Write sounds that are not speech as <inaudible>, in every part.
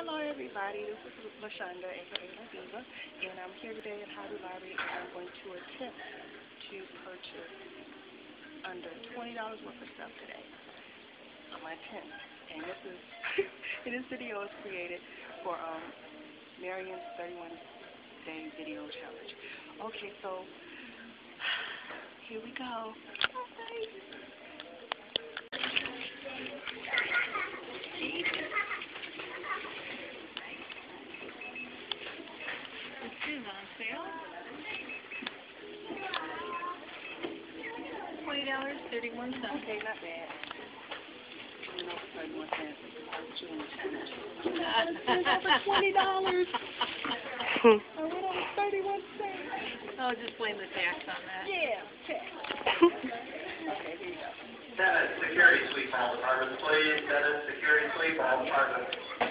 Hello everybody, this is LaShonda, aka La Diva, and I'm here today at Hobby Lobby and I'm going to attempt to purchase under $20 worth of stuff today. I'm my attempt. And this is, <laughs> and this video is created for um, Marion's 31 day video challenge. Okay, so <sighs> here we go. is Twenty dollars, thirty-one cents. Okay, not bad. <laughs> You know, for 31 cents. For twenty dollars. I went on thirty-one cents. Oh, just blame the tax on that. Yeah, check. okay, here you go. Senate Security Suite Ball Department, please. Senate Security Suite Ball Department.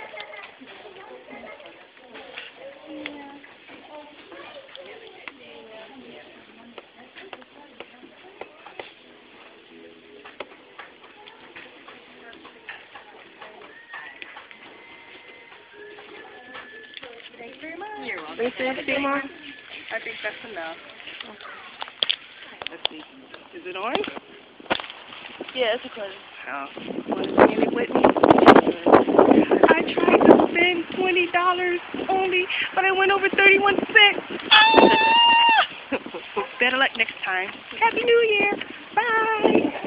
Thank you very much. You're welcome. Thanks the. I think that's enough. Let's see. Is it on? Yeah, it's recording. Oh, want to it with me? I tried to spend twenty dollars only, but I went over thirty-one cents. Ah! <laughs> Better luck next time. Happy New Year. Bye.